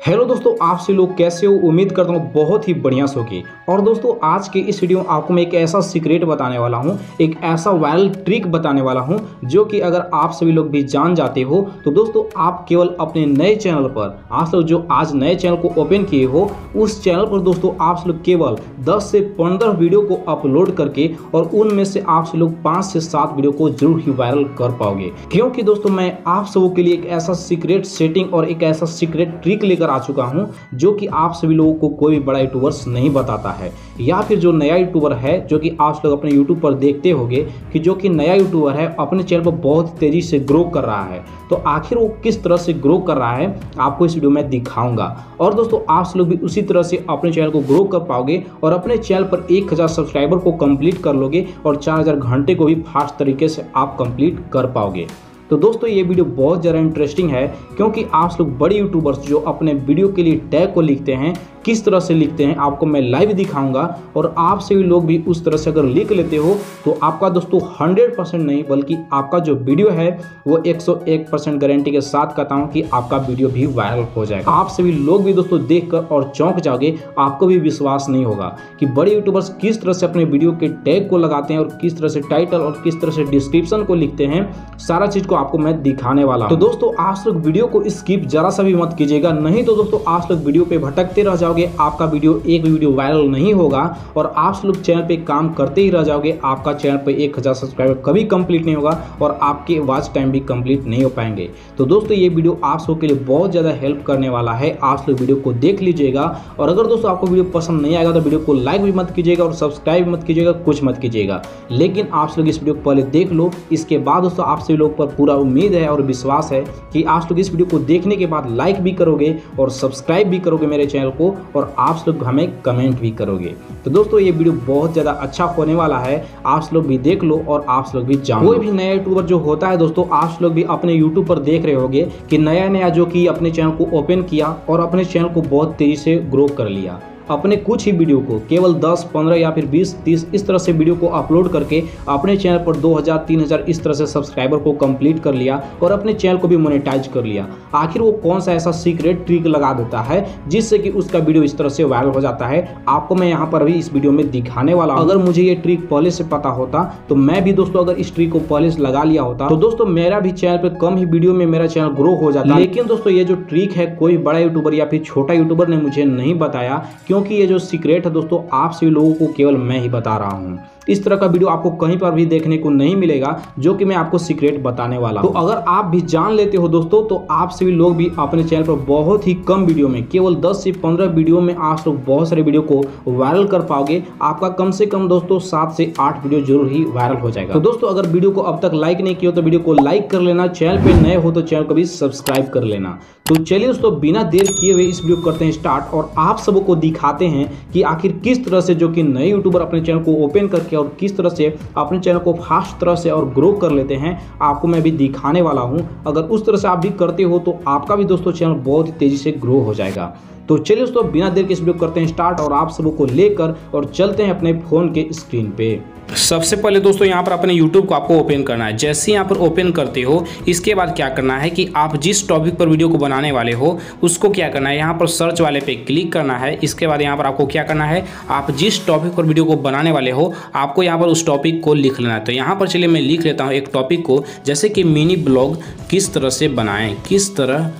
Hello दोस्तों आपसे लोग कैसे हो? उम्मीद करता हूँ बहुत ही बढ़िया सोगे और दोस्तों, आज के इस वीडियो में आपको मैं एक ऐसा सीक्रेट बताने वाला हूँ, एक ऐसा वायरल ट्रिक बताने वाला हूँ, जो कि अगर आप सभी लोग भी जान जाते हो तो दोस्तों, आप केवल अपने नए चैनल पर आप लोग जो आज नए चैनल को ओपन किए हो, उस चैनल पर दोस्तों, आप लोग केवल 10 से 15 वीडियो को अपलोड करके, और उनमें से आप लोग पाँच से सात वीडियो को ज़रूर ही वायरल कर पाओगे। क्योंकि दोस्तों, मैं आप सबों के लिए एक ऐसा सीक्रेट सेटिंग और एक ऐसा सीक्रेट ट्रिक लेकर आ चुका हूँ, जो कि आप सभी लोगों को कोई भी बड़ा यूट्यूबर्स नहीं बताता है। या फिर जो नया यूट्यूबर है, जो कि आप लोग अपने यूट्यूब पर देखते होंगे कि जो कि नया यूट्यूबर है, अपने चैनल पर बहुत तेज़ी से ग्रो कर रहा है। तो आखिर वो किस तरह से ग्रो कर रहा है, आपको इस वीडियो में दिखाऊँगा। और दोस्तों, आप लोग भी उसी तरह से अपने चैनल को ग्रो कर पाओगे और अपने चैनल पर एक हज़ार सब्सक्राइबर को कंप्लीट कर लोगे और चार हज़ार घंटे को भी फास्ट तरीके से आप कंप्लीट कर पाओगे। तो दोस्तों, ये वीडियो बहुत ज़्यादा इंटरेस्टिंग है, क्योंकि आप लोग बड़े यूट्यूबर्स जो अपने वीडियो के लिए टैग को लिखते हैं, किस तरह से लिखते हैं, आपको मैं लाइव दिखाऊँगा, और आप सभी लोग भी उस तरह से अगर लिख लेते हो तो आपका दोस्तों 100 परसेंट नहीं, बल्कि आपका जो वीडियो है, वो 101 परसेंट गारंटी के साथ कहता हूँ कि आपका वीडियो भी वायरल हो जाएगा। आप सभी लोग भी दोस्तों देख और चौंक जाओगे, आपको भी विश्वास नहीं होगा कि बड़े यूट्यूबर्स किस तरह से अपने वीडियो के टैग को लगाते हैं, और किस तरह से टाइटल और किस तरह से डिस्क्रिप्शन को लिखते हैं, सारा चीज़ को आपको मैं दिखाने वाला तो दोस्तों, आज लोग वीडियो को स्किप जरा सा भी मत कीजिएगा। नहीं तो दोस्तों, आज लोग वीडियो पे भटकते रह जाओगे, आपका वीडियो एक भी वीडियो वायरल नहीं होगा और आप लोग चैनल पे काम करते ही रह जाओगे, आपका चैनल पे एक हज़ार सब्सक्राइबर कभी कंप्लीट नहीं होगा और आपके वॉच टाइम भी कंप्लीट नहीं हो पाएँगे। तो दोस्तों, ये वीडियो आप लोग के लिए बहुत ज़्यादा हेल्प करने वाला है। आप लोग वीडियो को देख लीजिएगा और अगर दोस्तों आपको वीडियो पसंद नहीं आएगा तो वीडियो को लाइक भी मत कीजिएगा और सब्सक्राइब मत कीजिएगा, कुछ मत कीजिएगा। लेकिन आप लोग इस वीडियो को पहले देख लो, इसके बाद दोस्तों आप सभी लोग पूरा उम्मीद है और विश्वास है कि आप लोग इस वीडियो को देखने के बाद लाइक भी करोगे और सब्सक्राइब भी करोगे मेरे चैनल को और आप लोग हमें कमेंट भी करोगे। तो दोस्तों, ये वीडियो बहुत ज़्यादा अच्छा होने वाला है। आप लोग भी देख लो और आप लोग भी जानो कोई भी नया यूट्यूबर जो होता है दोस्तों, आप लोग भी अपने यूट्यूब पर देख रहे होंगे कि नया नया जो कि अपने चैनल को ओपन किया और अपने चैनल को बहुत तेज़ी से ग्रो कर लिया। अपने कुछ ही वीडियो को केवल 10, 15 या फिर 20, 30 इस तरह से वीडियो को अपलोड करके अपने चैनल पर 2000, 3000 इस तरह से सब्सक्राइबर को कंप्लीट कर लिया और अपने चैनल को भी मोनेटाइज कर लिया। आखिर वो कौन सा ऐसा सीक्रेट ट्रिक लगा देता है जिससे कि उसका वीडियो इस तरह से वायरल हो जाता है? आपको मैं यहाँ पर अभी इस वीडियो में दिखाने वाला अगर मुझे ये ट्रिक पहले से पता होता तो मैं भी दोस्तों अगर इस ट्रिक को पहले से लगा लिया होता तो दोस्तों मेरा भी चैनल पर कम ही वीडियो में मेरा चैनल ग्रो हो जाता। लेकिन दोस्तों ये जो ट्रिक है कोई बड़ा यूट्यूबर या फिर छोटा यूट्यूबर ने मुझे नहीं बताया क्योंकि ये जो सीक्रेट है दोस्तों, आप सभी लोगों को केवल मैं ही बता रहा हूँ। इस तरह का वीडियो आपको कहीं पर भी देखने को नहीं मिलेगा, जो कि मैं आपको सीक्रेट बताने वाला तो अगर आप भी जान लेते हो दोस्तों तो आप सभी लोग भी अपने चैनल पर बहुत ही कम वीडियो में, केवल 10 से 15 वीडियो में आप लोग बहुत सारे वीडियो को वायरल कर पाओगे। आपका कम से कम दोस्तों सात से आठ वीडियो ज़रूर ही वायरल हो जाएगा। तो दोस्तों, अगर वीडियो को अब तक लाइक नहीं किया तो वीडियो को लाइक कर लेना। चैनल पर नए हो तो चैनल को भी सब्सक्राइब कर लेना। तो चलिए दोस्तों, बिना देर किए हुए इस वीडियो करते हैं स्टार्ट और आप सबको दिखाते हैं कि आखिर किस तरह से जो कि नए यूट्यूबर अपने चैनल को ओपन करके और किस तरह से अपने चैनल को फास्ट तरह से और ग्रो कर लेते हैं, आपको मैं भी दिखाने वाला हूँ। अगर उस तरह से आप भी करते हो तो आपका भी दोस्तों चैनल बहुत ही तेज़ी से ग्रो हो जाएगा। तो चलिए दोस्तों, बिना देर के इस वीडियो करते हैं स्टार्ट और आप सबको लेकर और चलते हैं अपने फ़ोन के स्क्रीन पे। सबसे पहले दोस्तों, यहाँ पर अपने YouTube को आपको ओपन करना है। जैसे ही यहाँ पर ओपन करते हो, इसके बाद क्या करना है कि आप जिस टॉपिक पर वीडियो को बनाने वाले हो, उसको क्या करना है? यहाँ पर सर्च वाले पे क्लिक करना है। इसके बाद यहाँ पर आपको क्या करना है? आप जिस टॉपिक पर वीडियो को बनाने वाले हो आपको यहाँ पर उस टॉपिक को लिख लेना है। तो यहाँ पर चलिए मैं लिख लेता हूँ एक टॉपिक को, जैसे कि मिनी ब्लॉग किस तरह से बनाएँ, किस तरह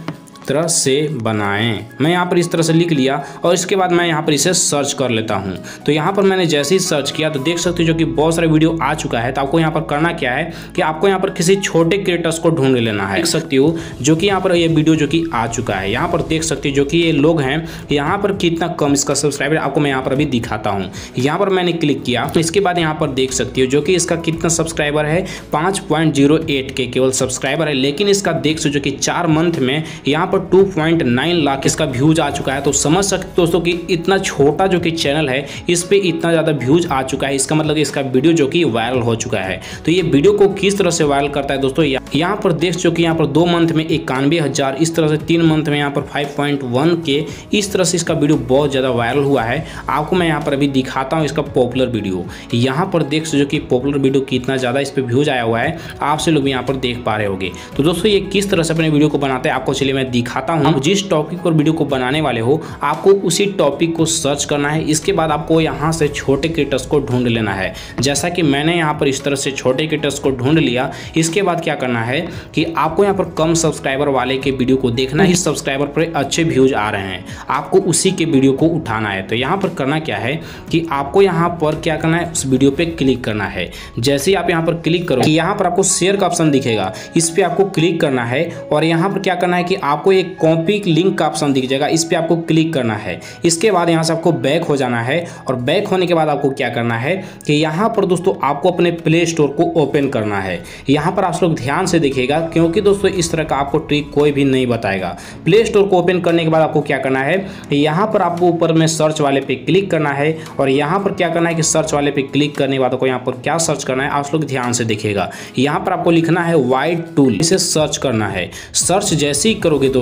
तरह से बनाएँ मैं यहाँ पर इस तरह से लिख लिया और इसके बाद मैं यहाँ पर इसे सर्च कर लेता हूँ तो यहाँ पर मैंने जैसे ही सर्च किया तो देख सकते हो जो कि बहुत सारे वीडियो आ चुका है तो आपको यहाँ पर करना क्या है कि आपको यहाँ पर किसी छोटे क्रिएटर्स को ढूंढ लेना है देख सकती हो जो कि यहाँ पर ये वीडियो जो कि आ चुका है यहाँ पर देख सकते हो जो कि ये लोग हैं यहाँ पर कितना कम इसका सब्सक्राइबर आपको मैं यहाँ पर अभी दिखाता हूँ यहाँ पर मैंने क्लिक किया तो इसके बाद यहाँ पर देख सकती हो जो कि इसका कितना सब्सक्राइबर है पाँच के केवल सब्सक्राइबर है लेकिन इसका देख सो जो कि चार मंथ में यहाँ पर 2.9 लाख इसका व्यूज़ आ चुका है। तो समझ सकते दोस्तों कि इतना छोटा जो कि चैनल है, इस पर इतना ज़्यादा व्यूज़ आ चुका है। इसका मतलब इसका वीडियो जो कि वायरल हो चुका है। तो ये वीडियो को किस तरह से वायरल करता है दोस्तों? यहाँ पर देख चुके यहाँ पर दो मंथ में इक्यानवे इस तरह से तीन मंथ में यहाँ पर फाइव के इस तरह से इसका वीडियो बहुत ज़्यादा वायरल हुआ है। आपको मैं यहाँ पर अभी दिखाता हूँ इसका पॉपुलर वीडियो यहाँ पर देख जो कि पॉपुलर वीडियो कितना ज़्यादा इस पर व्यूज़ आया हुआ है। आपसे लोग यहाँ पर देख पा रहे होंगे। तो दोस्तों ये किस तरह से अपने वीडियो को बनाते हैं, आपको चलिए मैं दिखा दिखाता हूँ। जिस टॉपिक पर वीडियो को बनाने वाले हो आपको उसी टॉपिक को सर्च करना है। इसके बाद आपको यहाँ से छोटे क्रिएटर्स को ढूंढ लेना है। जैसा कि मैंने यहाँ पर इस तरह से छोटे क्रिएटर्स को ढूंढ लिया इसके बाद क्या करना है कि आपको यहाँ पर कम सब्सक्राइबर वाले के वीडियो को देखना ही। सब्सक्राइबर पर अच्छे व्यूज़ आ रहे हैं। आपको उसी के वीडियो को उठाना है। तो यहाँ पर करना क्या है कि आपको यहाँ पर क्या करना है? उस वीडियो पे क्लिक करना है। जैसे ही आप यहाँ पर क्लिक करो यहाँ पर आपको शेयर का ऑप्शन दिखेगा। इस पर आपको क्लिक करना है और यहाँ पर क्या करना है कि आपको एक कॉपी लिंक का ऑप्शन दिख जाएगा, इस पर आपको क्लिक करना है। इसके बाद यहाँ से आपको बैक हो जाना है और बैक होने के बाद आपको क्या करना है कि यहाँ पर दोस्तों आपको अपने प्ले स्टोर को ओपन करना है। यहाँ पर आप लोग ध्यान से देखिएगा, क्योंकि दोस्तों इस तरह का आपको ट्रिक कोई भी नहीं बताएगा। प्ले स्टोर को ओपन करने के बाद आपको क्या करना है, यहाँ पर आपको ऊपर में सर्च वाले पे क्लिक करना है और यहाँ पर क्या करना है कि सर्च वाले पे क्लिक करने के बाद आपको यहाँ पर क्या सर्च करना है, आप लोग ध्यान से देखिएगा। यहाँ पर आपको लिखना है वाइट टूल इसे सर्च करना है। सर्च जैसे ही करोगे दोस्तों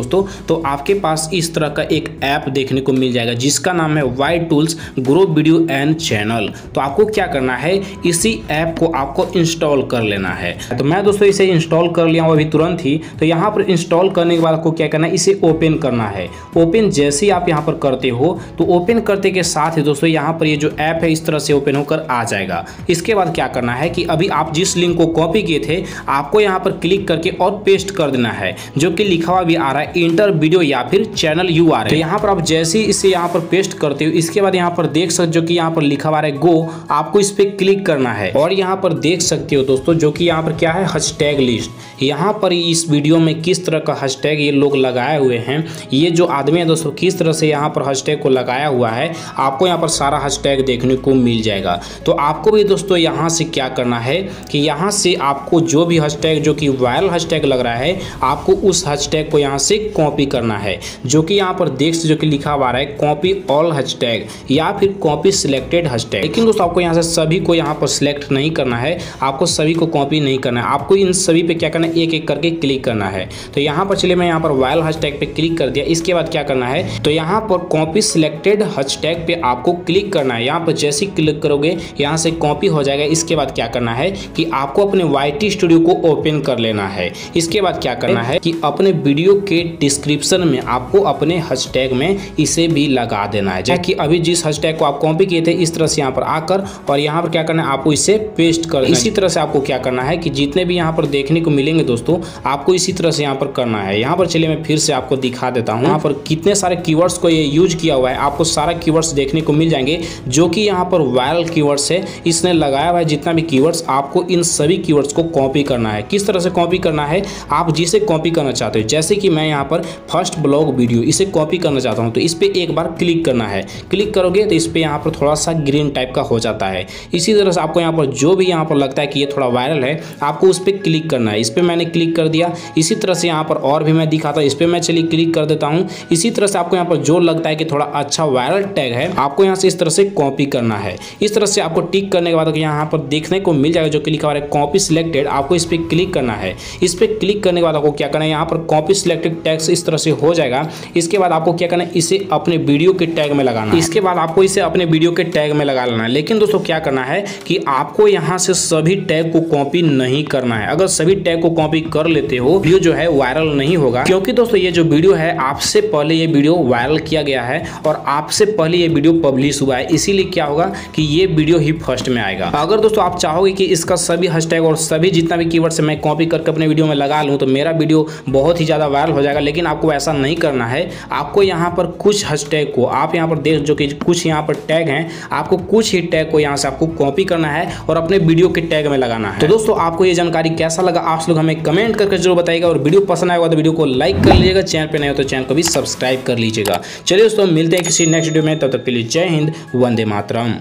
तो आपके पास इस तरह का एक ऐप देखने को मिल जाएगा, जिसका नाम है white tools grow video and channel तो आपको क्या करना है, इसी ऐप को आपको इंस्टॉल कर लेना है। तो मैं दोस्तों इसे इंस्टॉल कर लिया हूँ अभी तुरंत ही। तो यहाँ पर इंस्टॉल करने के बाद आपको क्या करना है, इसे ओपन करना है। ओपन जैसे ही आप यहाँ पर करते हो तो ओपन करते के साथ ही दोस्तों यहाँ पर ये जो ऐप है, इस तरह से ओपन होकर आ जाएगा। इसके बाद क्या करना है कि अभी आप जिस लिंक को कॉपी किए थे, आपको यहाँ पर क्लिक करके और पेस्ट कर देना है, जो कि लिखा हुआ भी आ रहा है इंटर वीडियो या फिर चैनल यू तो यहाँ पर आप जैसे ही इसे यहाँ पर पेस्ट करते हो, इसके बाद यहाँ पर देख सकते हो कि यहाँ पर लिखा हुआ है गो आपको इस पर क्लिक करना है। और यहाँ पर देख सकते हो दोस्तों, जो कि यहाँ पर क्या है हैशटैग लिस्ट यहाँ पर इस वीडियो में किस तरह का हैशटैग ये लोग लगाए हुए हैं, ये जो आदमी है दोस्तों, किस तरह से यहाँ पर हैशटैग को लगाया हुआ है, आपको यहाँ पर सारा हैशटैग देखने को मिल जाएगा। तो आपको भी दोस्तों यहाँ से क्या करना है कि यहाँ से आपको जो भी हैशटैग जो कि वायरल हैशटैग लग रहा है, आपको उस हैशटैग को यहाँ से कॉपी करना है। जो कि यहाँ पर देख जो कि लिखा हुआ है कॉपी ऑल हैशटैग या फिर कॉपी सिलेक्टेड हैशटैग लेकिन दोस्तों, आपको यहाँ से सभी को यहाँ पर सिलेक्ट नहीं करना है। आपको सभी को कॉपी नहीं करना है। आपको इन सभी पे क्या करना है? एक एक करके क्लिक करना है। तो यहाँ पर चलिए, मैं यहाँ पर वायरल हैशटैग पे क्लिक कर दिया। इसके बाद क्या करना है? तो यहाँ पर कॉपी सिलेक्टेड हैशटैग पे आपको क्लिक करना है। यहाँ पर जैसे क्लिक करोगे, यहाँ से कॉपी हो जाएगा। इसके बाद क्या करना है कि आपको अपने वाई स्टूडियो को ओपन कर लेना है। इसके बाद क्या करना है कि अपने वीडियो के डिस्क्रिप्शन में आपको अपने हैशटैग में इसे भी लगा देना है। जैसे कि अभी जिस हैशटैग को आप कॉपी किए थे, इस तरह से यहाँ पर आकर और यहाँ पर क्या करना है, आपको इसे पेस्ट कर इसी तरह से आपको क्या करना है कि जितने भी यहाँ पर देखने को मिलेंगे दोस्तों, आपको इसी तरह से यहाँ पर करना है। यहाँ पर चलिए मैं फिर से आपको दिखा देता हूँ। यहाँ पर कितने सारे कीवर्ड्स को ये यूज़ किया हुआ है, आपको सारा कीवर्ड्स देखने को मिल जाएँगे, जो कि यहाँ पर वायरल कीवर्ड्स है, इसने लगाया हुआ है जितना भी कीवर्ड्स आपको इन सभी कीवर्ड्स को कॉपी करना है। किस तरह से कॉपी करना है, आप जिसे कॉपी करना चाहते हो। जैसे कि मैं पर फ़र्स्ट ब्लॉग वीडियो, इसे कॉपी करना चाहता हूँ तो इस पर एक बार क्लिक करना है। क्लिक करोगे तो इस पर यहाँ पर थोड़ा सा ग्रीन टाइप का हो जाता है। इसी तरह से आपको यहाँ पर जो भी यहाँ पर लगता है कि ये थोड़ा वायरल है, आपको उस पर क्लिक करना है। इस पर मैंने क्लिक कर दिया। इसी तरह से यहाँ पर और भी मैं दिखाता हूँ। इस पर मैं चलिए क्लिक कर देता हूँ। इसी तरह से आपको यहाँ पर जो लगता है कि थोड़ा अच्छा वायरल टैग है, आपको यहाँ से इस तरह से कॉपी करना है। इस तरह से आपको टिक करने के बाद यहाँ पर देखने को मिल जाएगा जो कि लिखा हुआ है कॉपी सिलेक्टेड आपको इस पर क्लिक करना है। इस पर क्लिक करने के बाद आपको क्या करना है? यहाँ पर कॉपी सिलेक्टेड टैग इस तरह से हो जाएगा। इसके बाद आपको क्या करना है, इसे अपने वीडियो के टैग में लगाना इसके बाद आपको इसे अपने वीडियो के टैग में लगा लेना है। लेकिन दोस्तों, क्या करना है कि आपको यहाँ से सभी टैग को कॉपी नहीं करना है। अगर सभी टैग को कॉपी कर लेते हो, वीडियो जो है वायरल नहीं होगा। क्योंकि दोस्तों, ये जो वीडियो है, आपसे पहले ये वीडियो वायरल किया गया है और आपसे पहले ये वीडियो पब्लिश हुआ है। इसीलिए क्या होगा कि ये वीडियो ही फ़र्स्ट में आएगा। अगर दोस्तों, आप चाहोगे कि इसका सभी हैशटैग और सभी जितना भी कीवर्ड से मैं कॉपी करके अपने वीडियो में लगा लूँ तो मेरा वीडियो बहुत ही ज़्यादा वायरल हो जाएगा। लेकिन आपको ऐसा नहीं करना है। आपको यहाँ पर कुछ हैशटैग को, आप यहाँ पर देख जो कि कुछ यहाँ पर टैग हैं, आपको कुछ ही टैग को यहाँ से आपको कॉपी करना है और अपने वीडियो के टैग में लगाना है। तो दोस्तों, आपको ये जानकारी कैसा लगा, आप लोग हमें कमेंट करके ज़रूर बताएगा और वीडियो पसंद आएगा तो वीडियो को लाइक कर लीजिएगा चैनल पर नहीं हो तो चैनल को भी सब्सक्राइब कर लीजिएगा। चलिए दोस्तों, मिलते हैं किसी नेक्स्ट वीडियो में, तब तक के लिए जय हिंद, वंदे मातरम।